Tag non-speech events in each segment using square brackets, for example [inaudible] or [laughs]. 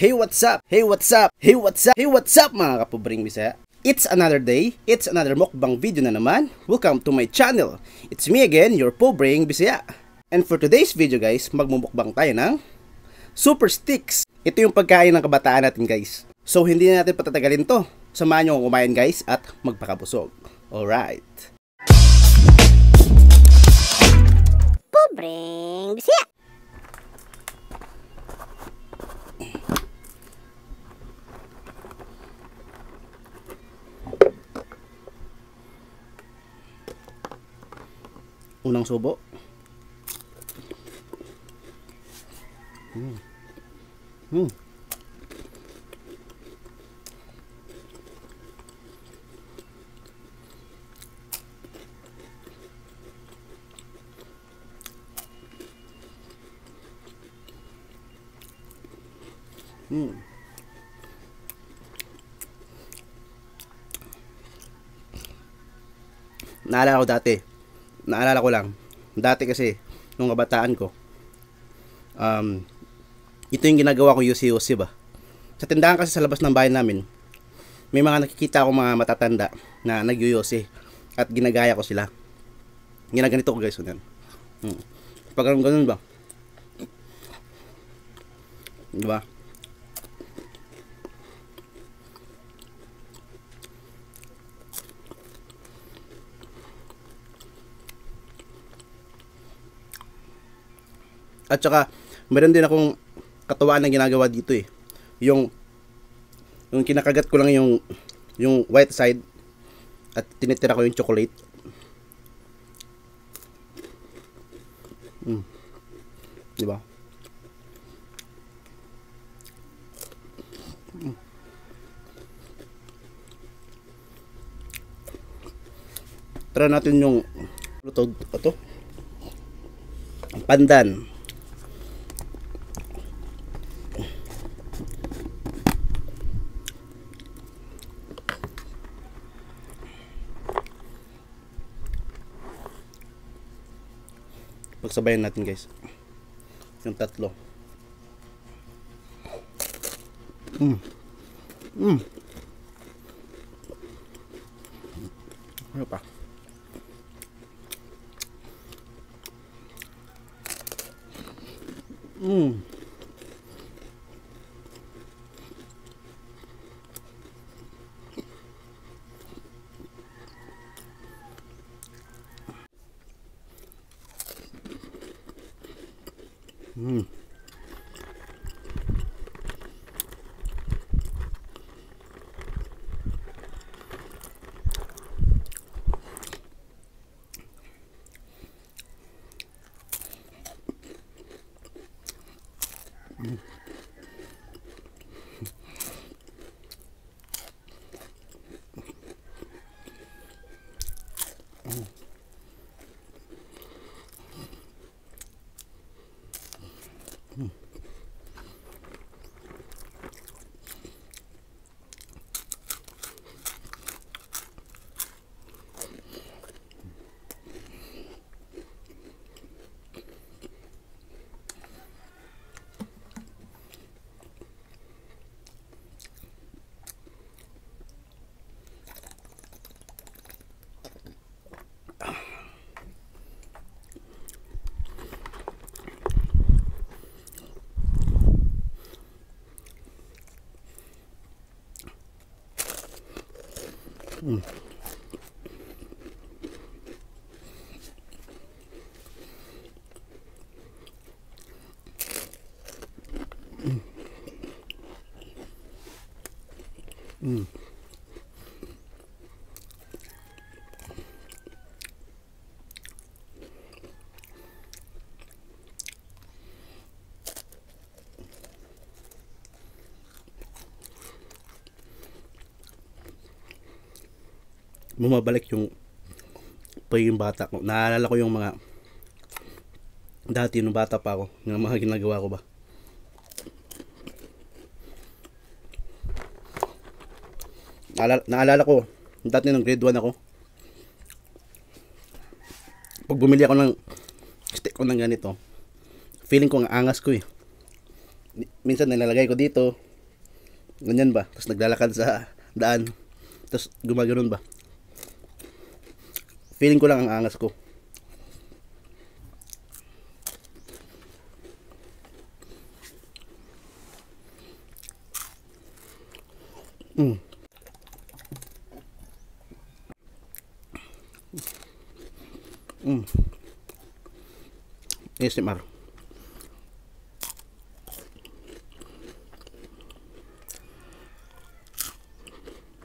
Hey, what's up? Hey, what's up? Hey, what's up? Hey, what's up mga kapubring Bisaya? It's another day. It's another mukbang video na naman. Welcome to my channel. It's me again, your Pobring Bisaya. And for today's video guys, magmumukbang tayo ng Super Sticks. Ito yung pagkain ng kabataan natin guys. So hindi na natin patatagalin to. Samahan nyo kumain guys at magpakabusog. Alright. Pobreng Bisaya. Unang subo. Mm. Mm. Mm. Naalala ko dati. Naalala ko lang. Dati kasi, nung kabataan ko, um, ito yung ginagawa ko yusi-yusi ba. Sa tindahan kasi sa labas ng bahay namin, may mga nakikita ako mga matatanda na nagyuyosi at ginagaya ko sila. Ginaganito ko guys. Ganun. Hmm. Pag ganun, ganun ba? Di ba? At saka, meron din akong katuwaan na ginagawa dito eh. Yung, yung kinakagat ko lang yung, yung white side at tinitira ko yung chocolate. Mm. Di ba? Mm. Natin yung luto ito. Pandan. Pagsabayan natin guys. Yung tatlo. Mm. Mm. Ano pa? Mm. Mm. Mm. Bumabalik yung pagiging bata ko. Naalala ko yung mga dati nung bata pa ako, yung mga ginagawa ko ba. Naalala, naalala ko, dati nung grade 1 ako, pag bumili ako ng stick ko ng ganito, feeling ko ang angas ko eh. Minsan nilalagay ko dito, Ganyan ba? Tapos naglalakad sa daan. Tapos gumaganoon ba? Feeling ko lang ang angas ko. Mm. Mm. ASMR.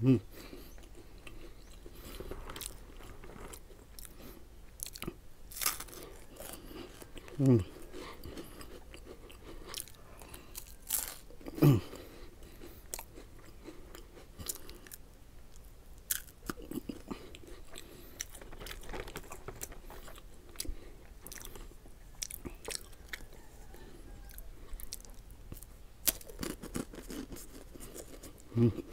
Mm. 음. 음. 음.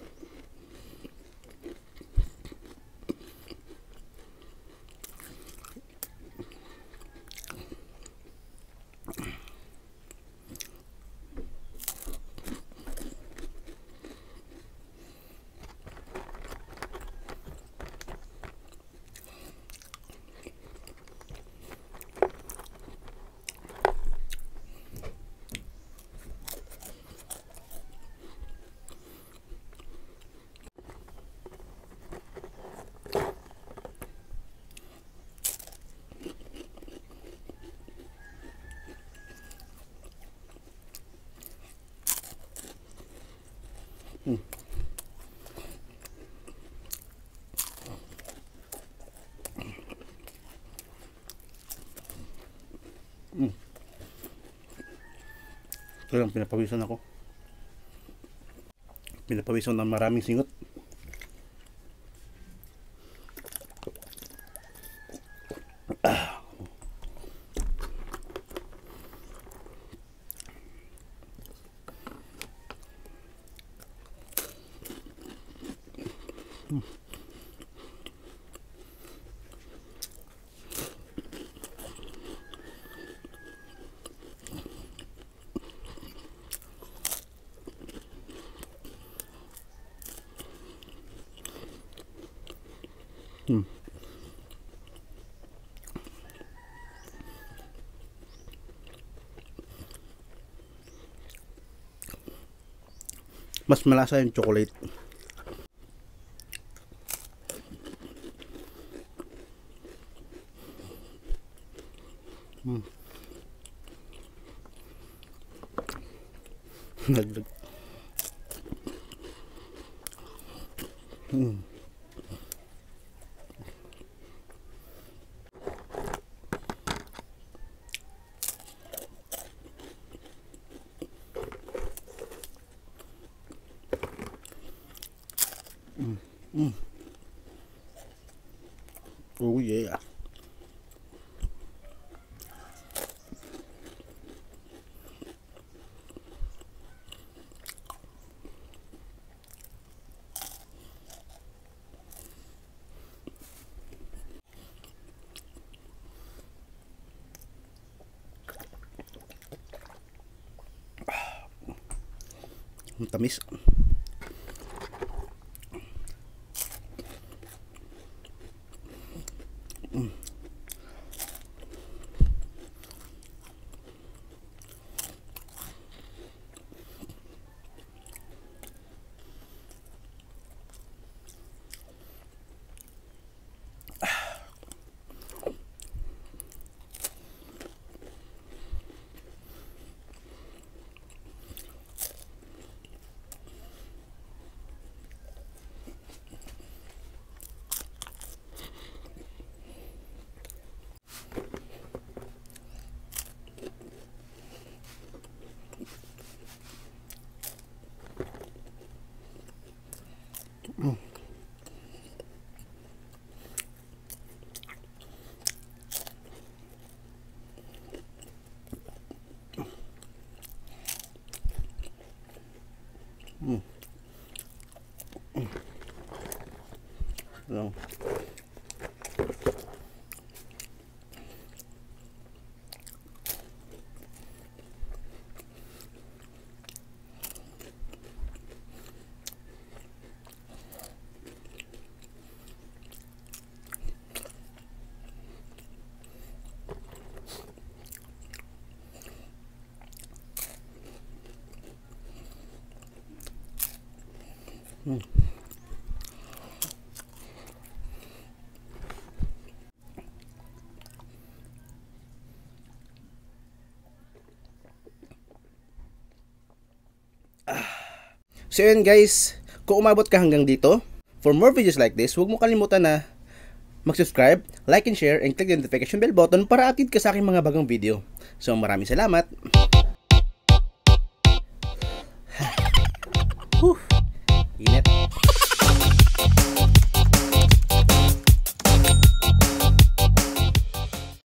Mm. Kailang pinapawisan ako. Pinapawisan ng maraming singot. Mas malasa yung chocolate. Hmm. [laughs] Nagdag. Hmm. Mm. Oh yeah. Tamis. Mm. Lang. So yun guys, kung umabot ka hanggang dito, for more videos like this, huwag mo kalimutan na mag-subscribe, like and share, and click the notification bell button para update ka sa aking mga bagong video. So maraming salamat!